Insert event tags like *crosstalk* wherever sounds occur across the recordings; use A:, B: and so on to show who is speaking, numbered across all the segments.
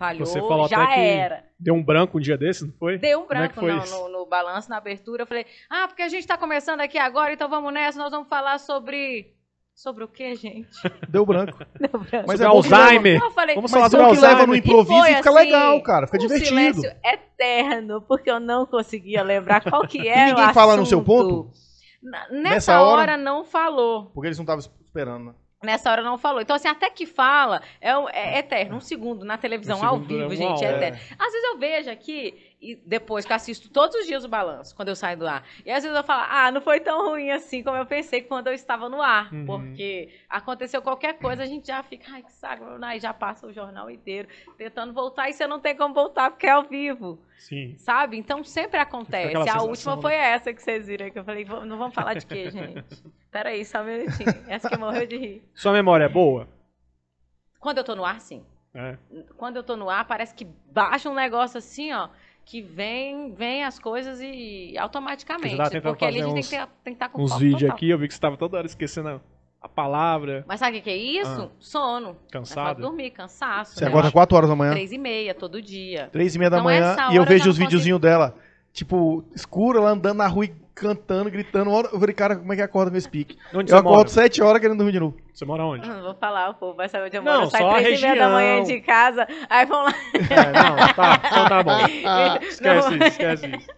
A: Falhou,
B: Você falou
A: já
B: até que
A: era.
B: Deu um branco um dia desse, não foi?
A: Deu um
B: é que
A: branco não,
B: isso?
A: no, no balanço, na abertura. Eu falei, ah, porque a gente tá começando aqui agora, então vamos nessa, nós vamos falar sobre. Sobre o quê, gente? *laughs*
C: Deu branco. *laughs*
A: Deu branco.
C: Mas
B: Sobre
C: é que
B: Alzheimer.
A: Não, eu falei,
B: Vamos falar sobre
C: que leva no improviso e,
A: foi
C: fica
A: assim,
C: legal, cara. Fica
A: um
C: divertido.
A: silêncio eterno, porque eu não conseguia lembrar qual que *laughs* era
C: ninguém
A: o
C: fala no seu
A: assunto.
C: ponto?
A: Na-
C: Nessa
A: Nessa
C: hora?
A: hora não falou.
C: Porque eles não estavam esperando, né?
A: Nessa hora não falou. Então, assim, até que fala, é, um- é eterno. Um segundo na televisão,
B: Um
A: ao
B: segundo dura
A: vivo,
B: uma
A: gente, é eterno. Às vezes eu vejo aqui, e depois que eu assisto todos os dias o balanço, quando eu saio do ar. E às vezes eu falo, ah, não foi tão ruim assim como eu pensei quando eu estava no ar.
B: Uhum.
A: Porque aconteceu qualquer coisa, a gente já fica, ai, que saco, aí já passa o jornal inteiro tentando voltar, e você não tem como voltar porque é ao vivo.
B: Sim.
A: Sabe? Então sempre acontece. A
B: sensação,
A: última
B: né?
A: foi essa que vocês viram, que eu falei, "Vamos- não vamos falar de quê, gente? *laughs* Peraí, só um minutinho. Essa que morreu de rir.
B: Sua memória é boa?
A: Quando eu tô no ar, sim.
B: É.
A: Quando eu tô no ar, parece que baixa um negócio assim, ó, que vem, vem as coisas e automaticamente.
B: Tentando
A: Porque ali a gente tem que, ter- tem que estar com
B: Uns vídeos aqui, eu vi que você tava toda hora esquecendo a palavra,
A: Mas sabe o que, que é isso? Sono. É só
B: cansado.
A: dormir, cansaço.
C: Você
A: né?
C: acorda 4 horas da manhã,
A: Três e meia, todo dia.
C: 3 e meia da
A: Então,
C: manhã, e eu vejo os
A: não
C: videozinhos dela, tipo, escura, ela andando na rua e cantando, gritando. Eu falei, cara, como é que acorda com esse pique?
B: Onde
C: Eu
B: você mora?
C: acordo 7 horas querendo dormir de novo.
B: Você mora onde?
A: Não vou falar, o povo vai saber onde eu
B: Não,
A: moro. Eu saio
B: só a
A: três e meia da manhã
B: região.
A: de casa, aí vão lá.
B: É, não, tá, então tá bom. *laughs* Esquece
A: Não.
B: isso, esquece isso.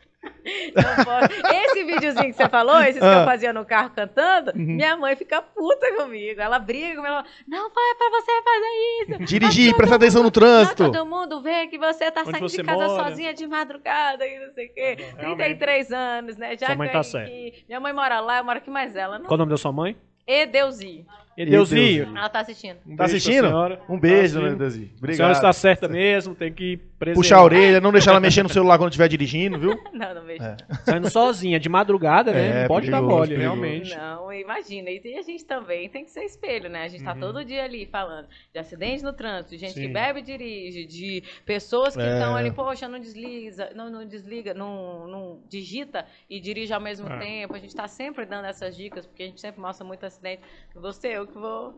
A: Não. Esse videozinho que você falou, esses que
C: Ah.
A: eu fazia no carro cantando,
C: Uhum.
A: minha mãe fica puta comigo. Ela briga comigo, ela fala, não foi pra você fazer isso. *laughs*
C: Dirigir, presta atenção no
A: Pra
C: trânsito.
A: todo mundo ver que você tá
B: Onde
A: saindo
B: você
A: de casa
B: mora?
A: sozinha de madrugada e não sei o quê.
B: Realmente.
A: 33 anos, né? Já
B: Sua mãe tá certa.
A: aqui. Minha mãe mora lá, eu moro aqui mais ela. Não.
B: Qual o nome da sua mãe?
A: Edeuzi.
B: Edeuzinho.
A: Ela tá assistindo.
B: Um
C: Tá assistindo? Um beijo,
B: Tá assistindo.
C: Desi.
B: A senhora
C: Obrigado.
B: está certa mesmo, tem que preservar.
C: Puxar a orelha, não deixar ela mexer no celular quando estiver dirigindo, viu? *laughs*
A: Não, não vejo.
C: É.
B: Saindo sozinha, de madrugada, né?
C: É,
B: não pode dar
C: perigoso,
B: mole,
C: perigoso.
B: realmente.
A: Não, imagina. E a gente também tem que ser espelho, né? A gente tá
B: Uhum.
A: todo dia ali falando de acidente no trânsito, de gente que
B: Sim.
A: bebe e dirige, de pessoas que
C: É.
A: estão ali, poxa, não desliza, não, não desliga, não, não digita e dirige ao mesmo
B: É.
A: tempo. A gente tá sempre dando essas dicas, porque a gente sempre mostra muito acidente. Você, eu que vou.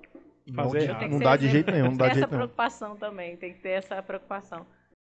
C: Não,
B: Fazer
C: de-
A: tem que
C: não
A: ser
C: dá de jeito nenhum, não
A: Tem
C: dá de
A: essa
C: jeito nenhum.
A: preocupação também, tem que ter essa preocupação.